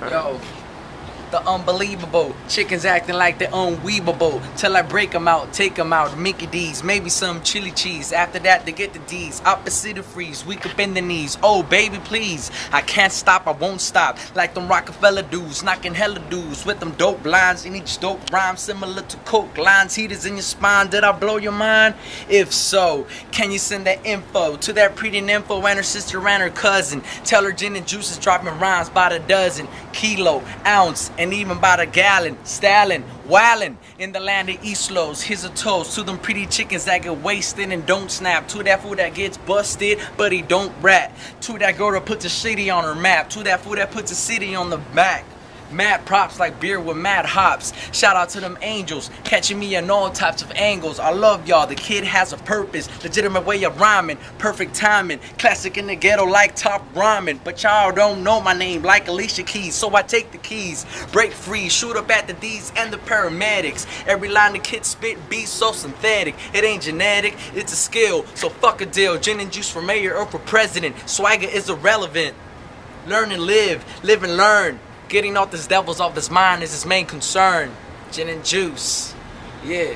Yo, the unbelievable. Chickens acting like they're unweavable. Till I break them out, take them out, Mickey D's, maybe some chili cheese. After that, they get the D's. Opposite of freeze, weak up in the knees. Oh, baby, please. I can't stop, I won't stop. Like them Rockefeller dudes, knocking hella dudes with them dope lines. In each dope rhyme, similar to coke lines. Heaters in your spine, did I blow your mind? If so, can you send that info to that pretty nympho and her sister and her cousin? Tell her gin and juice is dropping rhymes by the dozen, kilo, ounce and even by the gallon. Stalin, wildin' in the land of East Los. Here's a toast to them pretty chickens that get wasted and don't snap. To that fool that gets busted, but he don't rat. To that girl that puts a city on her map. To that fool that puts a city on the back. Mad props like beer with mad hops. Shout out to them angels, catching me in all types of angles. I love y'all, the kid has a purpose. Legitimate way of rhyming, perfect timing. Classic in the ghetto like top rhyming. But y'all don't know my name like Alicia Keys, so I take the keys. Break free, shoot up at the D's and the paramedics. Every line the kid spit be so synthetic. It ain't genetic, it's a skill. So fuck a deal. Gin and juice for mayor or for president. Swagger is irrelevant. Learn and live, live and learn. Getting all these devils off this mind is his main concern. Gin and juice. Yeah.